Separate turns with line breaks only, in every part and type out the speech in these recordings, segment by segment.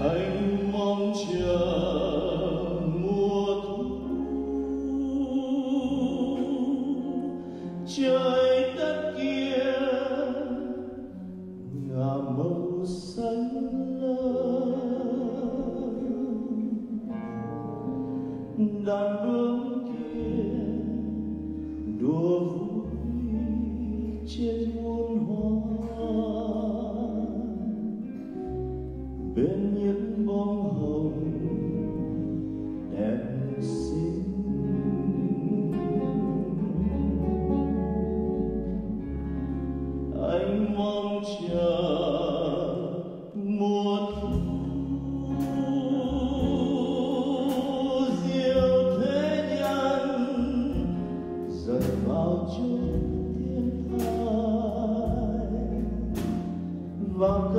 anh mong chờ mùa thu. Trời đất kia, ngả màu xanh lớn đàn bướm kia đùa vui trên muôn hoa. love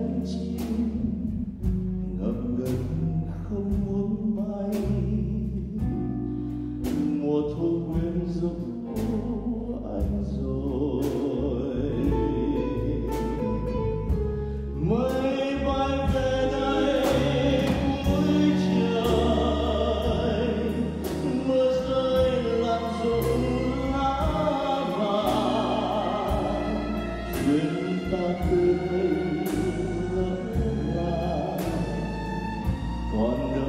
Thank you. One